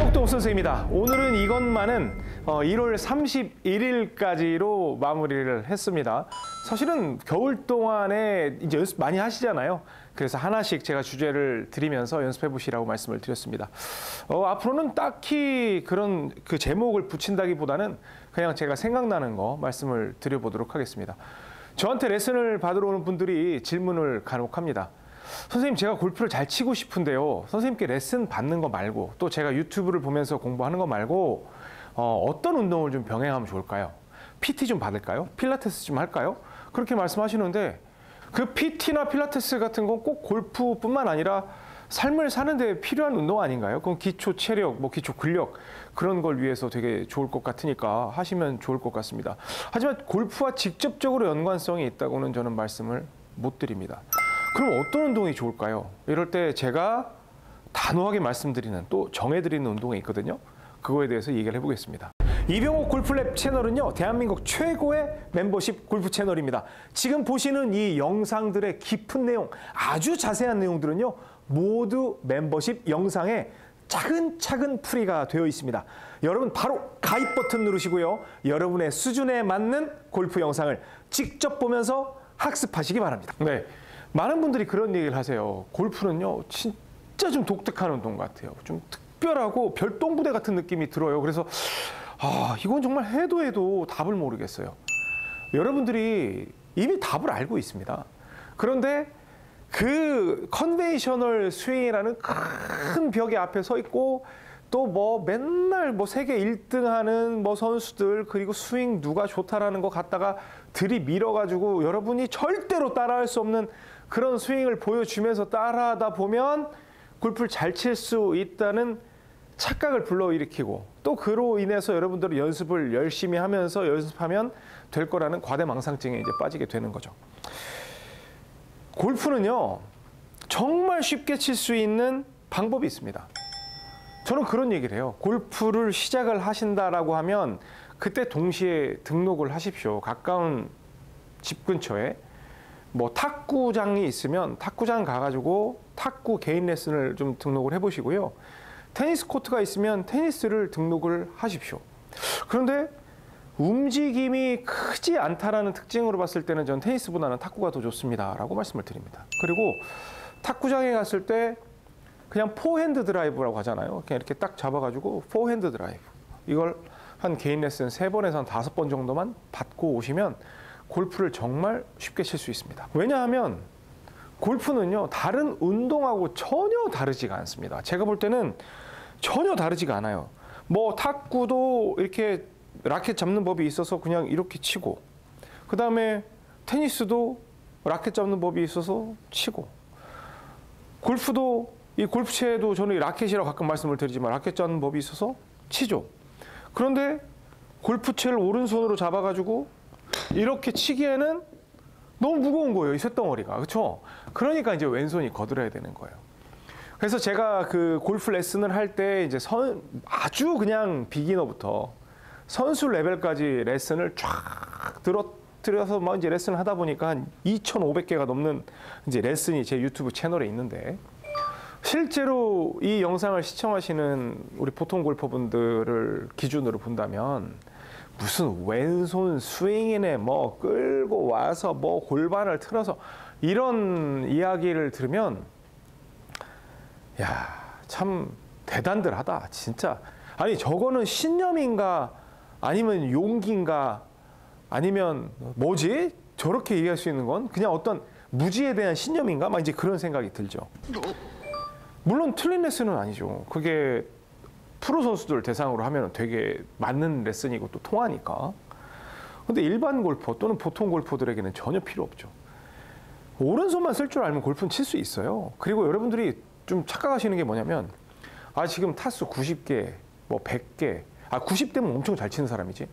최옥동 선수입니다. 오늘은 이것만은 어, 1월 31일까지로 마무리를 했습니다. 사실은 겨울 동안에 이제 연습 많이 하시잖아요. 그래서 하나씩 제가 주제를 드리면서 연습해 보시라고 말씀을 드렸습니다. 어, 앞으로는 딱히 그런 그 제목을 붙인다기보다는 그냥 제가 생각나는 거 말씀을 드려보도록 하겠습니다. 저한테 레슨을 받으러 오는 분들이 질문을 간혹 합니다. 선생님 제가 골프를 잘 치고 싶은데요. 선생님께 레슨 받는 거 말고 또 제가 유튜브를 보면서 공부하는 거 말고 어, 어떤 운동을 좀 병행하면 좋을까요? PT 좀 받을까요? 필라테스 좀 할까요? 그렇게 말씀하시는데 그 PT나 필라테스 같은 건 꼭 골프뿐만 아니라 삶을 사는데 필요한 운동 아닌가요? 그럼 기초 체력, 뭐 기초 근력 그런 걸 위해서 되게 좋을 것 같으니까 하시면 좋을 것 같습니다. 하지만 골프와 직접적으로 연관성이 있다고는 저는 말씀을 못 드립니다. 그럼 어떤 운동이 좋을까요? 이럴 때 제가 단호하게 말씀드리는 또 정해드리는 운동이 있거든요. 그거에 대해서 얘기를 해보겠습니다. 이병옥 골프랩 채널은요, 대한민국 최고의 멤버십 골프 채널입니다. 지금 보시는 이 영상들의 깊은 내용, 아주 자세한 내용들은요, 모두 멤버십 영상에 차근차근 풀이가 되어 있습니다. 여러분 바로 가입 버튼 누르시고요. 여러분의 수준에 맞는 골프 영상을 직접 보면서 학습하시기 바랍니다. 네. 많은 분들이 그런 얘기를 하세요. 골프는요, 진짜 좀 독특한 운동 같아요. 좀 특별하고 별동부대 같은 느낌이 들어요. 그래서 아, 이건 정말 해도 해도 답을 모르겠어요. 여러분들이 이미 답을 알고 있습니다. 그런데 그 conventional swing이라는 큰 벽에 앞에 서 있고 또 뭐 맨날 뭐 세계 1등 하는 뭐 선수들 그리고 스윙 누가 좋다라는 거 갖다가 들이밀어 가지고 여러분이 절대로 따라할 수 없는 그런 스윙을 보여주면서 따라하다 보면 골프를 잘 칠 수 있다는 착각을 불러일으키고 또 그로 인해서 여러분들은 연습을 열심히 하면서 연습하면 될 거라는 과대망상증에 이제 빠지게 되는 거죠. 골프는요, 정말 쉽게 칠 수 있는 방법이 있습니다. 저는 그런 얘기를 해요. 골프를 시작을 하신다라고 하면 그때 동시에 등록을 하십시오. 가까운 집 근처에 뭐 탁구장이 있으면 탁구장 가가지고 탁구 개인 레슨을 좀 등록을 해보시고요. 테니스 코트가 있으면 테니스를 등록을 하십시오. 그런데 움직임이 크지 않다라는 특징으로 봤을 때는 전 테니스보다는 탁구가 더 좋습니다라고 말씀을 드립니다. 그리고 탁구장에 갔을 때 그냥 포핸드 드라이브라고 하잖아요. 그냥 이렇게 딱 잡아가지고 포핸드 드라이브 이걸 한 개인 레슨 세 번에서 한 다섯 번 정도만 받고 오시면 골프를 정말 쉽게 칠 수 있습니다. 왜냐하면 골프는요 다른 운동하고 전혀 다르지가 않습니다. 제가 볼 때는 전혀 다르지가 않아요. 뭐 탁구도 이렇게 라켓 잡는 법이 있어서 그냥 이렇게 치고 그 다음에 테니스도 라켓 잡는 법이 있어서 치고 골프도 이 골프채도 저는 라켓이라고 가끔 말씀을 드리지만 라켓 잡는 법이 있어서 치죠. 그런데 골프채를 오른손으로 잡아가지고 이렇게 치기에는 너무 무거운 거예요. 이 쇳덩어리가. 그렇죠? 그러니까 이제 왼손이 거들어야 되는 거예요. 그래서 제가 그 골프 레슨을 할 때 이제 선 아주 그냥 비기너부터 선수 레벨까지 레슨을 쫙 들어들여서 막 이제 레슨을 하다 보니까 한 2,500개가 넘는 이제 레슨이 제 유튜브 채널에 있는데 실제로 이 영상을 시청하시는 우리 보통 골퍼분들을 기준으로 본다면 무슨 왼손 스윙이네 뭐 끌고 와서 뭐 골반을 틀어서 이런 이야기를 들으면 야 참 대단들하다 진짜. 아니 저거는 신념인가 아니면 용기인가 아니면 뭐지? 저렇게 얘기할 수 있는 건 그냥 어떤 무지에 대한 신념인가? 막 이제 그런 생각이 들죠 물론 틀린 레슨은 아니죠 그게 프로 선수들 대상으로 하면 되게 맞는 레슨이고 또 통하니까. 근데 일반 골퍼 또는 보통 골퍼들에게는 전혀 필요 없죠. 오른손만 쓸 줄 알면 골프는 칠 수 있어요. 그리고 여러분들이 좀 착각하시는 게 뭐냐면 아 지금 타수 90개, 뭐 100개, 아 90대면 엄청 잘 치는 사람이지.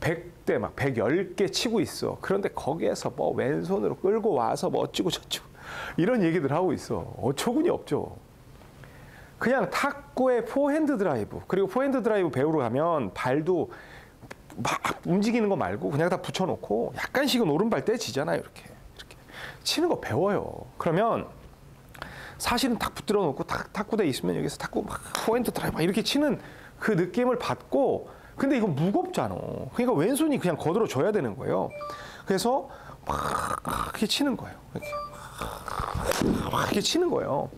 100대 막 110개 치고 있어. 그런데 거기에서 뭐 왼손으로 끌고 와서 뭐 어찌고 저찌고 이런 얘기들 하고 있어. 어처구니 없죠. 그냥 탁구의 포핸드 드라이브 그리고 포핸드 드라이브 배우러 가면 발도 막 움직이는 거 말고 그냥 다 붙여놓고 약간씩은 오른발 떼지잖아요 이렇게 이렇게 치는 거 배워요 그러면 사실은 탁 붙들어 놓고 탁 탁구대 있으면 여기서 탁구 막 포핸드 드라이브 막 이렇게 치는 그 느낌을 받고 근데 이거 무겁잖아. 그러니까 왼손이 그냥 거들어 줘야 되는 거예요. 그래서 막 이렇게 치는 거예요. 이렇게 막 이렇게 치는 거예요.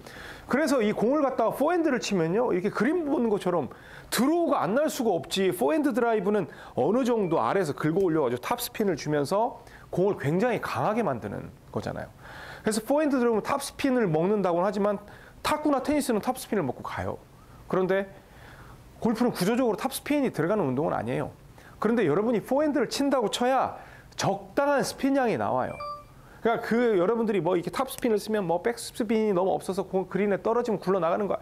그래서 이 공을 갖다가 포핸드를 치면요. 이렇게 그림 보는 것처럼 드로우가 안 날 수가 없지. 포핸드 드라이브는 어느 정도 아래에서 긁어 올려가지고 탑스핀을 주면서 공을 굉장히 강하게 만드는 거잖아요. 그래서 포핸드 드라이브는 탑스핀을 먹는다고는 하지만 탁구나 테니스는 탑스핀을 먹고 가요. 그런데 골프는 구조적으로 탑스핀이 들어가는 운동은 아니에요. 그런데 여러분이 포핸드를 친다고 쳐야 적당한 스핀량이 나와요. 그러니까 그 여러분들이 뭐 이렇게 탑스핀을 쓰면 뭐 백스핀이 너무 없어서 공 그린에 떨어지면 굴러 나가는 거야.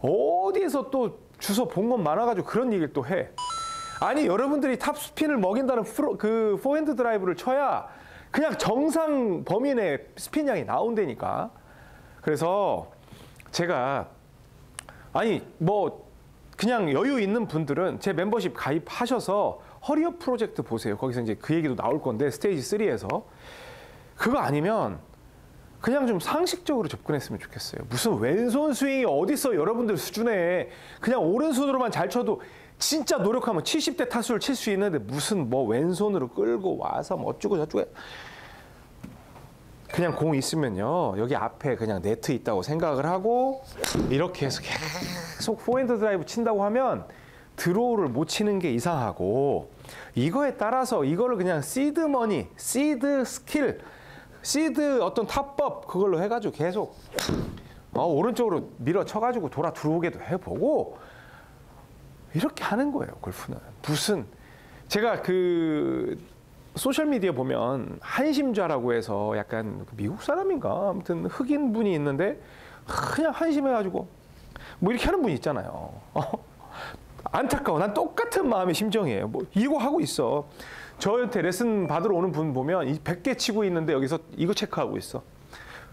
어디에서 또 주워 본 건 많아가지고 그런 얘기를 또 해. 아니 여러분들이 탑스핀을 먹인다는 프로, 그 포핸드 드라이브를 쳐야 그냥 정상 범위 내 스핀량이 나온다니까. 그래서 제가 아니 뭐 그냥 여유 있는 분들은 제 멤버십 가입하셔서 허리업 프로젝트 보세요. 거기서 이제 그 얘기도 나올 건데 스테이지 3에서 그거 아니면 그냥 좀 상식적으로 접근했으면 좋겠어요. 무슨 왼손 스윙이 어딨어 여러분들 수준에 그냥 오른손으로만 잘 쳐도 진짜 노력하면 70대 타수를 칠 수 있는데 무슨 뭐 왼손으로 끌고 와서 뭐 어쩌고 저쩌고 그냥 공 있으면요 여기 앞에 그냥 네트 있다고 생각을 하고 이렇게 해서 계속 포핸드 드라이브 친다고 하면 드로우를 못 치는 게 이상하고 이거에 따라서 이거를 그냥 시드 머니, 시드 스킬, 시드 어떤 타법 그걸로 해가지고 계속 어, 오른쪽으로 밀어 쳐가지고 돌아 들어오게도 해보고 이렇게 하는 거예요 골프는 무슨 제가 그 소셜 미디어 보면 한심좌라고 해서 약간 그 미국 사람인가 아무튼 흑인 분이 있는데 그냥 한심해가지고 뭐 이렇게 하는 분이 있잖아요. 어? 안타까워. 난 똑같은 마음의 심정이에요. 뭐 이거 하고 있어. 저한테 레슨 받으러 오는 분 보면 이 100개 치고 있는데 여기서 이거 체크하고 있어.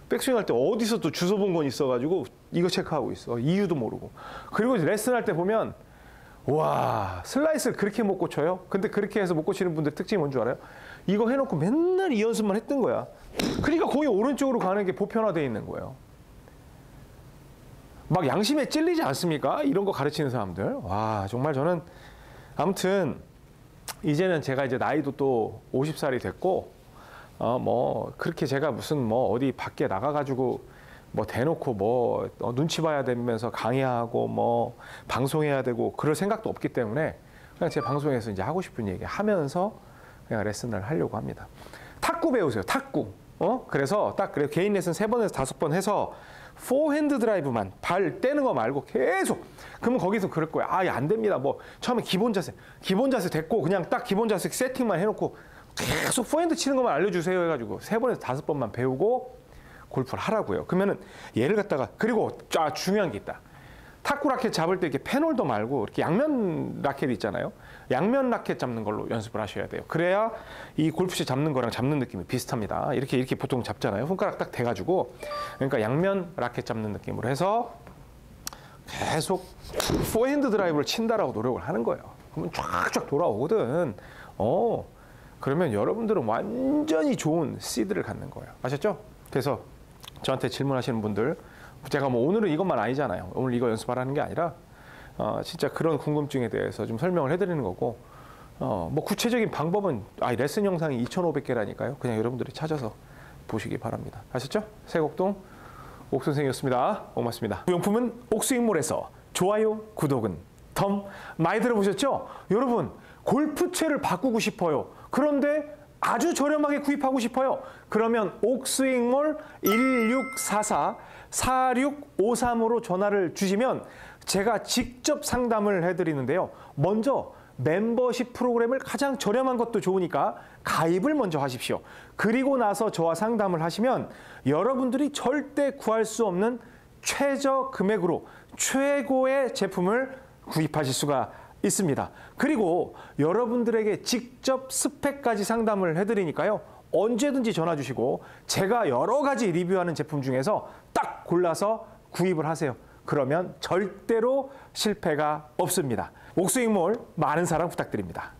백스윙 할 때 어디서 또 주워 본건 있어가지고 이거 체크하고 있어. 이유도 모르고. 그리고 레슨 할 때 보면 와 슬라이스를 그렇게 못 고쳐요? 근데 그렇게 해서 못 고치는 분들 특징이 뭔 줄 알아요? 이거 해놓고 맨날 이 연습만 했던 거야. 그러니까 공이 오른쪽으로 가는 게 보편화되어 있는 거예요. 막 양심에 찔리지 않습니까? 이런 거 가르치는 사람들. 와 정말 저는 아무튼 이제는 제가 이제 나이도 또 50살이 됐고 어 뭐 그렇게 제가 무슨 뭐 어디 밖에 나가 가지고 뭐 대놓고 뭐 어, 눈치 봐야 되면서 강의하고 뭐 방송해야 되고 그럴 생각도 없기 때문에 그냥 제 방송에서 이제 하고 싶은 얘기 하면서 그냥 레슨을 하려고 합니다. 탁구 배우세요. 탁구. 어? 그래서 딱 그래 개인 레슨 세 번에서 다섯 번 해서 포핸드 드라이브만 발 떼는 거 말고 계속 그러면 거기서 그럴 거야. 아, 안 됩니다. 뭐 처음에 기본 자세, 기본 자세 됐고 그냥 딱 기본 자세 세팅만 해놓고 계속 포핸드 치는 것만 알려주세요 해가지고 세 번에서 다섯 번만 배우고 골프를 하라고요. 그러면은 얘를 갖다가 그리고 아 중요한 게 있다. 탁구 라켓 잡을 때 이렇게 펜홀더 말고 이렇게 양면 라켓 있잖아요. 양면 라켓 잡는 걸로 연습을 하셔야 돼요. 그래야 이 골프채 잡는 거랑 잡는 느낌이 비슷합니다. 이렇게 이렇게 보통 잡잖아요. 손가락 딱 대가지고 그러니까 양면 라켓 잡는 느낌으로 해서 계속 포핸드 드라이브를 친다라고 노력을 하는 거예요. 그러면 쫙쫙 돌아오거든. 어 그러면 여러분들은 완전히 좋은 시드를 갖는 거예요. 아셨죠? 그래서 저한테 질문하시는 분들 제가 뭐 오늘은 이것만 아니잖아요. 오늘 이거 연습하라는 게 아니라 어, 진짜 그런 궁금증에 대해서 좀 설명을 해드리는 거고 어, 뭐 구체적인 방법은 아, 레슨 영상이 2,500개라니까요. 그냥 여러분들이 찾아서 보시기 바랍니다. 아셨죠? 세곡동 옥 선생이었습니다. 고맙습니다. 용품은 옥스윙몰에서 좋아요, 구독은 덤 많이 들어보셨죠? 여러분 골프채를 바꾸고 싶어요. 그런데 아주 저렴하게 구입하고 싶어요. 그러면 옥스윙몰 1644 4653으로 전화를 주시면 제가 직접 상담을 해드리는데요. 먼저 멤버십 프로그램을 가장 저렴한 것도 좋으니까 가입을 먼저 하십시오. 그리고 나서 저와 상담을 하시면 여러분들이 절대 구할 수 없는 최저 금액으로 최고의 제품을 구입하실 수가 있습니다. 그리고 여러분들에게 직접 스펙까지 상담을 해드리니까요. 언제든지 전화 주시고 제가 여러 가지 리뷰하는 제품 중에서 딱 골라서 구입을 하세요. 그러면 절대로 실패가 없습니다. 옥스윙몰 많은 사랑 부탁드립니다.